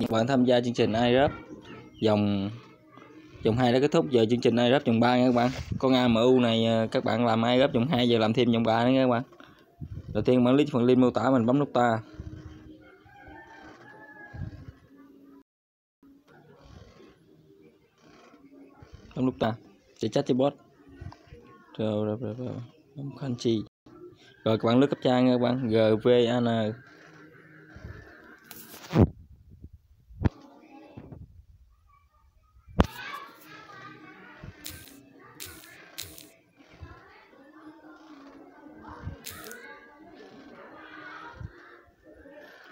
Các bạn tham gia chương trình iRap dòng dòng 2 đã kết thúc giờ chương trình iRap dòng 3 nha các bạn. Con AMU này ờ, các bạn làm iRap dòng 2 giờ làm thêm dòng 3 nữa nha các bạn. Đầu tiên bạn click phần link mô tả mình bấm nút ta. Bấm nút ta sẽ chat cho bot. Rồi rồi rồi, rồi. bấm khanh chi. Rồi các bạn lướt cấp trang nha các bạn. GVAN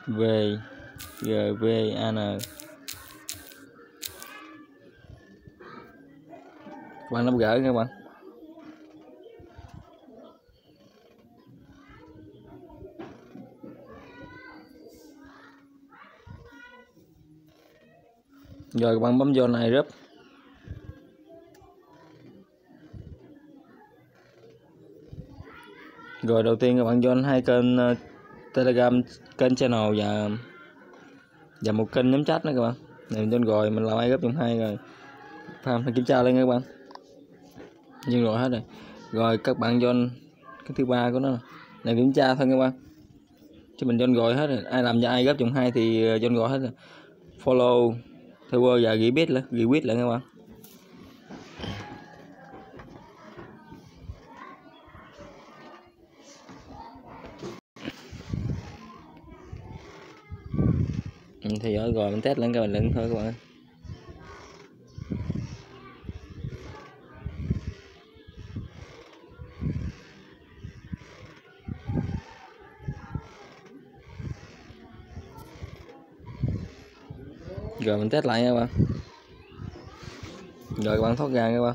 V, G, V A N các bạn nắm gỡ các bạn. Rồi các bạn bấm vô này rớp. Rồi, đầu tiên các bạn join hai kênh ờ, telegram kênh channel và và một kênh nhóm chat nữa các bạn. Này trên rồi mình làm ai gấp trong hai rồi. Farm phải kiểm tra lên các bạn. Nhưng rồi hết rồi. Rồi, các bạn join cái thứ ba của nó này, kiểm tra thôi các bạn. Chứ mình join gọi hết rồi. Ai làm cho ai gấp trong hai thì ờ, join gọi hết rồi. Follow, theo và ghi biết là ghi quyết lại các bạn. Mình theo dõi rồi mình test lên cái bình lưng thôi các bạn rồi mình test lại nha các bạn. Rồi các bạn thoát ra các bạn.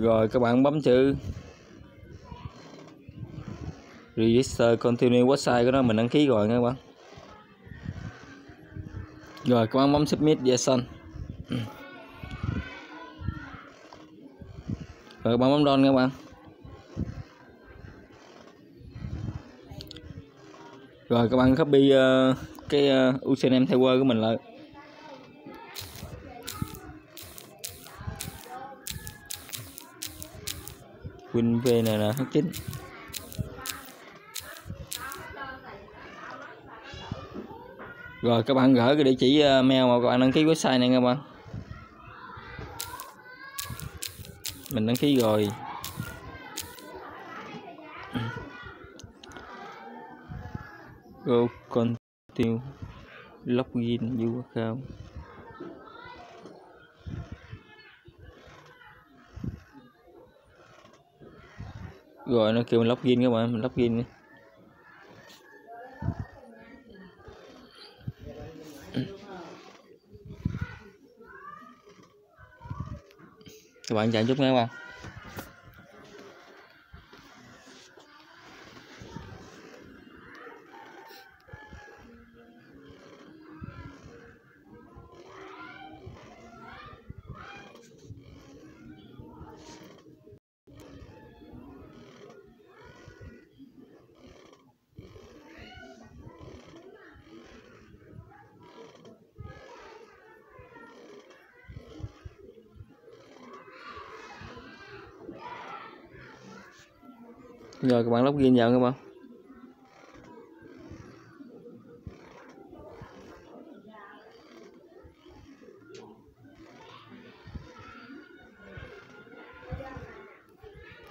Rồi các bạn bấm chữ register continue website của nó mình đăng ký rồi nha các bạn rồi các bạn bấm submit JSON ừ. rồi các bạn bấm down các bạn rồi các bạn copy uh, cái uh, username theo của mình lại. Win v này là H9 rồi, các bạn gửi cái địa chỉ ờ, mail mà các bạn đăng ký website này các bạn. Mình đăng ký rồi. Go continue. Login you account. Rồi, nó kêu mình login các bạn, mình login các bạn chạy chút nha các bạn rồi, các bạn login vào các bạn.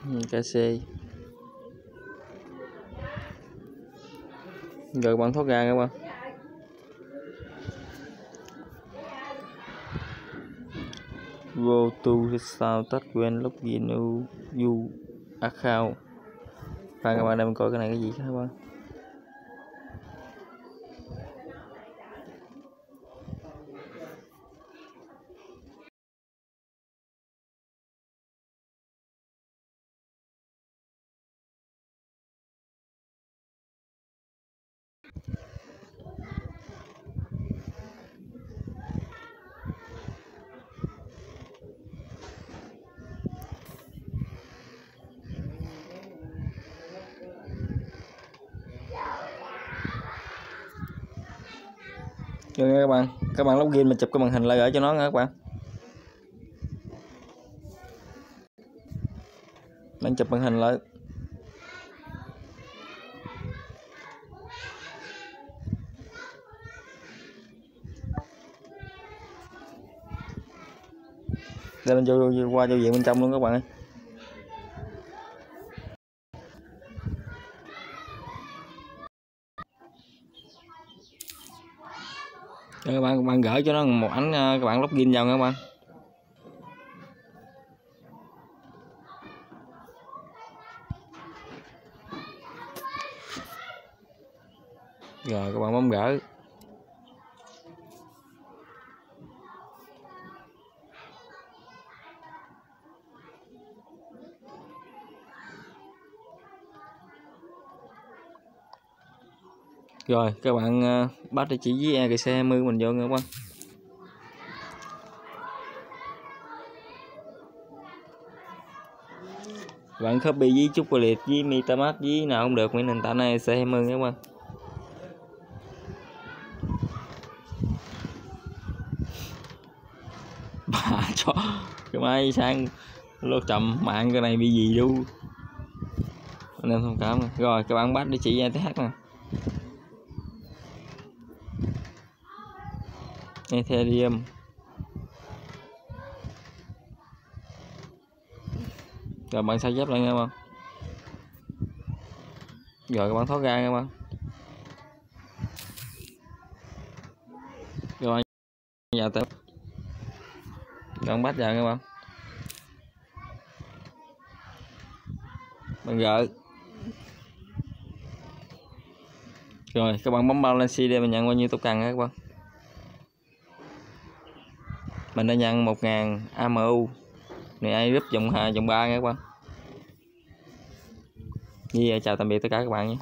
Ừ, KC. Rồi, các bạn thoát ra các bạn. Go to sao? Tắt quên login you account rồi các bạn em coi cái này cái gì các bạn rồi nha các bạn các bạn login mình chụp cái màn hình lại gửi cho nó nha các bạn. Bạn chụp màn hình lại. Đây lên vô, vô qua vô diện bên trong luôn các bạn ơi. Các bạn các bạn gửi cho nó một ảnh ờ, các bạn login vào nha các bạn. Rồi, các bạn bấm gửi rồi các bạn uh, bắt địa chỉ với e cái xe 20 mình vô nha các bạn bạn copy với chút liệt với metamask với nào không được mấy nền tảng này sẽ 20 nha các bạn bà cho cái máy sang lô chậm mạng cái này bị gì đâu anh em thông cảm rồi các bạn bắt địa chỉ ETH nè. Ethereum. Rồi, bạn sao chép lại nghe không? Rồi, các bạn thoát ra nghe không? Rồi vào tới bạn bắt vào nghe không? Bạn gỡ rồi, các bạn bấm bao lên CD mình nhận bao nhiêu token các bạn mình đã nhận 1000 AMU này, ai giúp dòng 2 dòng 3 nha các bạn. Như vậy, chào tạm biệt tất cả các bạn nhé.